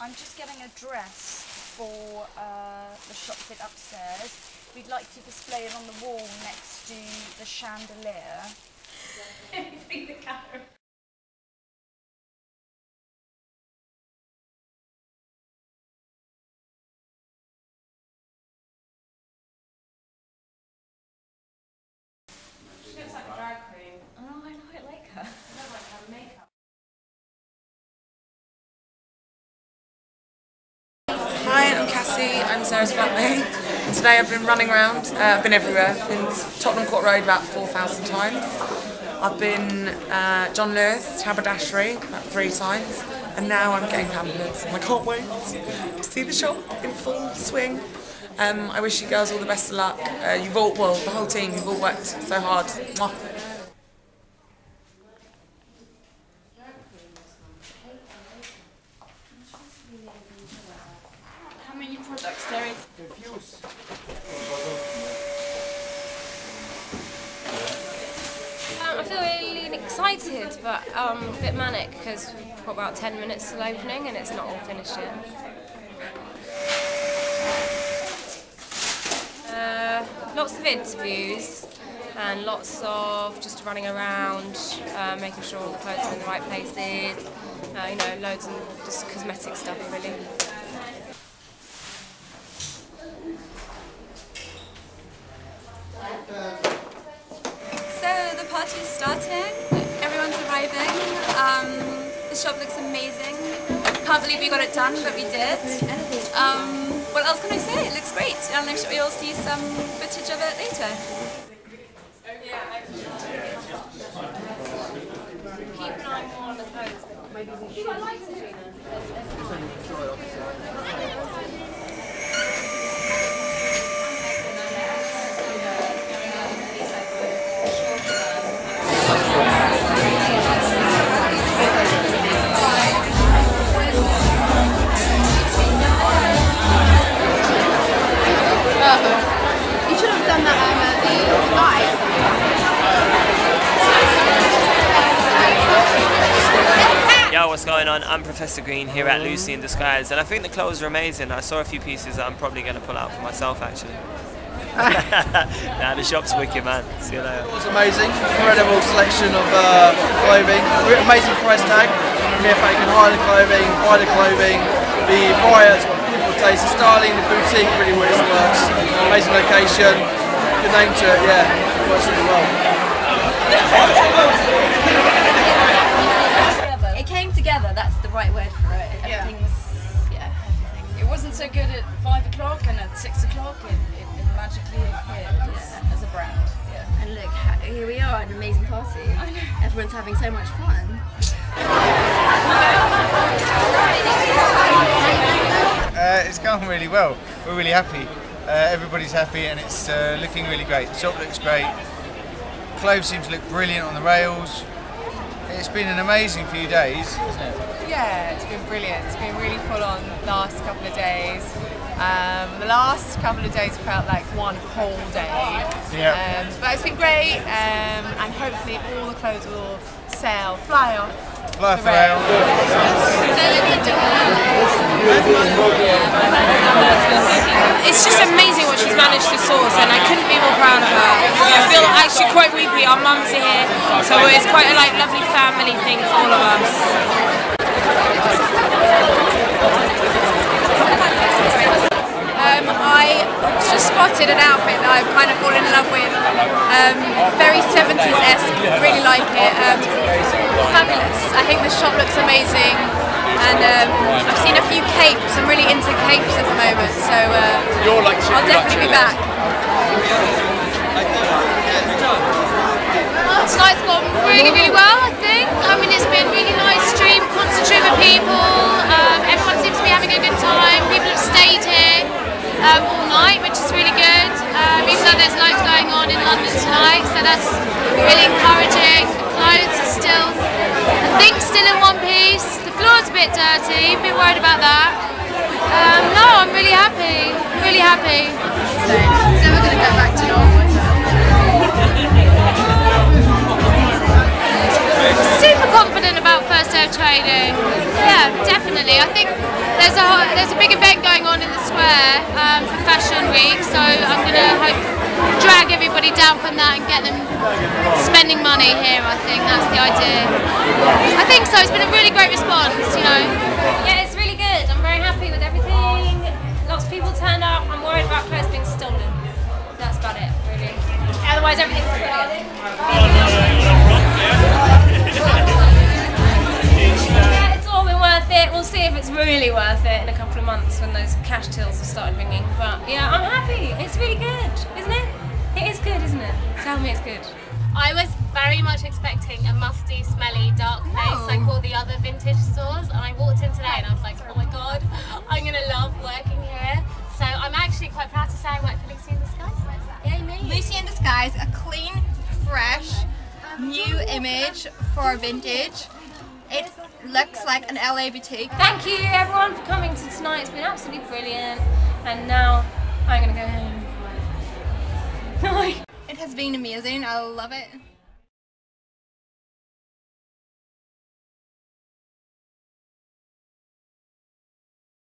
I'm just getting a dress for uh, the shop fit upstairs. We'd like to display it on the wall next to the chandelier. see the camera. Cassie. I'm Sarah's flatmate. Today I've been running around. Uh, I've been everywhere. I've been to Tottenham Court Road about 4,000 times. I've been uh, John Lewis haberdashery about three times, and now I'm getting pamphlets. I can't wait to see the shop in full swing. Um, I wish you girls all the best of luck. Uh, you've all, well, the whole team, you've all worked so hard. Mwah. I feel really excited, but um, a bit manic because we've got about 10 minutes till opening and it's not all finished yet. Uh, lots of interviews and lots of just running around, uh, making sure all the clothes are in the right places. Uh, you know, loads of just cosmetic stuff really. So the party's starting. Everyone's arriving. Um, the shop looks amazing. Can't believe we got it done, but we did. Um, what else can I say? It looks great. And I'm sure you'll see some footage of it later. Keep an eye more on the. Yo, what's going on? I'm Professor Green here at Lucy in Disguise, and I think the clothes are amazing. I saw a few pieces that I'm probably going to pull out for myself actually. nah, the shop's wicked, man. See you later. It was amazing, incredible selection of uh, clothing, amazing price tag. Here, you can hire the clothing, buy the clothing. The buyer's got beautiful taste, the styling, the boutique really really works. Amazing location, good name to it, yeah, works really well. Here we are, at an amazing party. Everyone's having so much fun. Uh, it's gone really well. We're really happy. Uh, everybody's happy and it's uh, looking really great. The shop looks great. Clothes seem to look brilliant on the rails. It's been an amazing few days, isn't it? Yeah, it's been brilliant. It's been really full on last couple of days. Um, the last couple of days felt like one whole day. Yeah. Um, but it's been great, um, and hopefully all the clothes will sell, fly off. Fly the rail. It's just amazing what she's managed to source, and I couldn't be more proud of her. I feel actually quite weepy. Our mums are here, so it's quite a like lovely family thing for all of us. Um, I just spotted an outfit that I've kind of fallen in love with. Um, very 70s-esque, really like it. Um, fabulous. I think the shop looks amazing. And um, I've seen a few capes. I'm really into capes at the moment, so uh, I'll definitely be back. Tonight's gone really, really well, I think. I mean, it's been really nice stream, constant stream of people. Bit dirty. A bit worried about that. Um, no, I'm really happy. Really happy. So we're going to go back to normal. Super confident about first day of training. Yeah. Yeah, definitely. I think there's a there's a big event going on in the square um, for Fashion Week, so I'm gonna hope drag everybody down from that and get them spending money here. I think that's the idea. I think so. It's been a really great response. You know. Yeah, it's really good. I'm very happy with everything. Lots of people turned up. I'm worried about clothes being stolen. That's about it, really. Otherwise, everything's brilliant. Yeah, it's all been worth it. We'll see if it's really worth it in a couple of months when those cash tills have started ringing. But yeah, I'm happy. It's really good, isn't it? It is good, isn't it? Tell me it's good. I was very much expecting a musty, smelly, dark place like all the other vintage stores, and I walked in today and I was like, oh my god, I'm gonna love working here. So I'm actually quite proud to say I work for Lucy in Disguise. Yay me! Lucy in Disguise, a clean, fresh, new image for vintage. It looks like an LA boutique. Thank you everyone for coming to tonight. It's been absolutely brilliant. And now I'm gonna go home. It has been amazing. I love it.